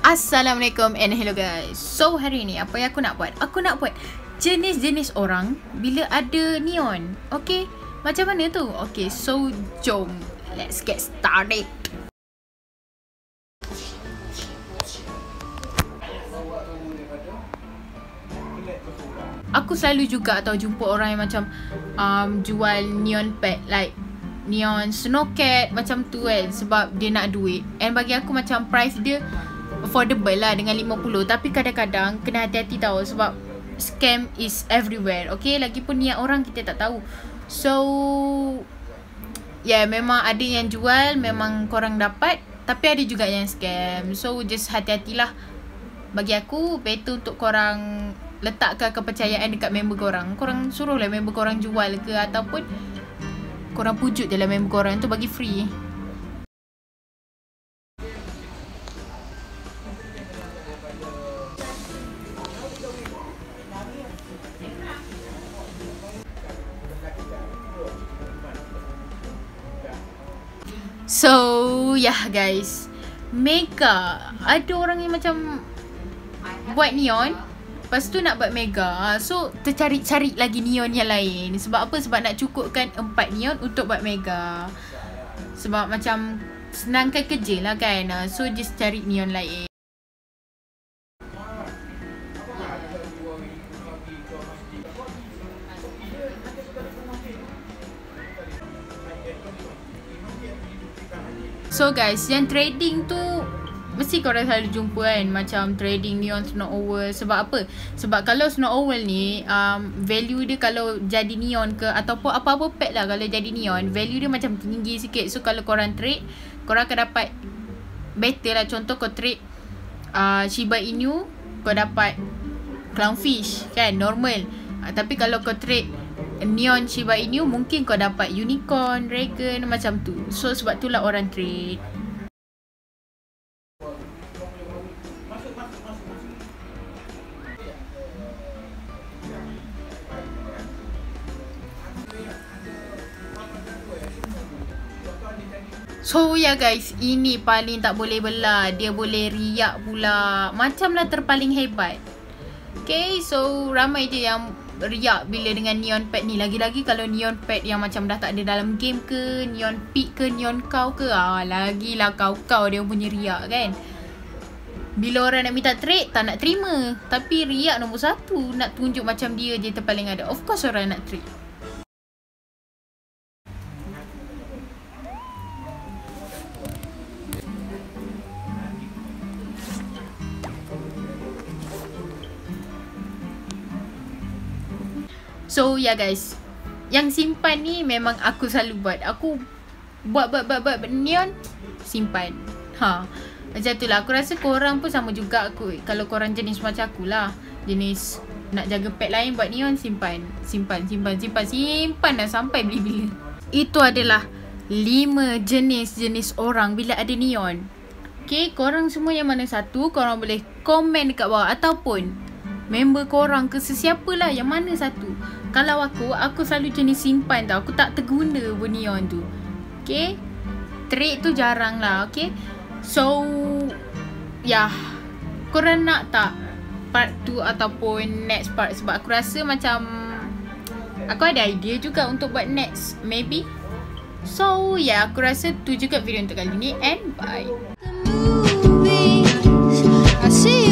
Assalamualaikum and hello guys. So hari ni apa yang aku nak buat? Aku nak buat jenis-jenis orang Bila ada neon. Okay Macam mana tu? Okay so jom. Let's get started. Aku selalu juga tau jumpa orang yang macam um, Jual neon pet like Neon snowcat macam tu kan Sebab dia nak duit. And bagi aku macam price dia affordable lah dengan 50 Tapi kadang-kadang kena hati-hati tau Sebab scam is everywhere Okay? Lagipun niat orang kita tak tahu. So Yeah memang ada yang jual Memang korang dapat. Tapi ada juga yang scam. So just hati-hatilah Bagi aku better untuk korang Letakkan kepercayaan dekat member korang. Korang suruhlah member korang jual ke Ataupun Korang pujuk lah member korang tu bagi free So, yeah guys. Mega. Ada orang yang macam buat neon. Lepas tu nak buat mega. So, tercari-cari lagi neon yang lain. Sebab apa? Sebab nak cukupkan empat neon untuk buat mega. Sebab macam senangkan kerja lah kan. So, just cari neon lain. So guys, yang trading tu Mesti korang selalu jumpa kan Macam trading neon snow owl. Sebab apa? Sebab kalau snow owl ni um, Value dia kalau jadi neon ke Ataupun apa-apa pet lah Kalau jadi neon Value dia macam tinggi sikit. So kalau korang trade Korang akan dapat Better lah. Contoh kau trade uh, Shiba Inu Kau dapat Clownfish Kan? Normal. Uh, Tapi kalau kau trade Neon Shiba Inu Mungkin kau dapat Unicorn Dragon Macam tu. So sebab tu lah orang trade So ya yeah guys, ini paling tak boleh belah. Dia boleh riak pula. Macamlah terpaling hebat. Okay, so ramai je yang riak bila dengan neon pet ni. Lagi-lagi kalau neon pet yang macam dah tak ada dalam game ke, neon pig ke, neon cow ke. Ah, lagilah kau-kau dia punya riak kan. Bila orang nak minta trade, tak nak terima. Tapi riak nombor satu. Nak tunjuk macam dia je terpaling ada. Of course orang nak trade. So yeah guys. Yang simpan ni memang aku selalu buat. Aku buat buat buat buat neon Simpan. Ha. Macam tu lah. Aku rasa korang pun sama juga aku. Kalau korang jenis macam aku lah. Jenis Nak jaga pet lain buat neon Simpan. Simpan simpan simpan simpan dah sampai bila-bila. Itu adalah lima jenis-jenis orang bila ada neon Okay korang semua yang mana satu Korang boleh komen dekat bawah. Ataupun member korang ke sesiapa lah yang mana satu kalau aku, aku selalu jenis simpan tau. Aku tak terguna pun neon tu. Okay? Trade tu jarang lah, okay? So, ya. Yeah. Korang nak tak part tu ataupun next part? Sebab aku rasa macam... Aku ada idea juga untuk buat next. Maybe. So, ya. Yeah, aku rasa tu juga video untuk kali ni. And bye. See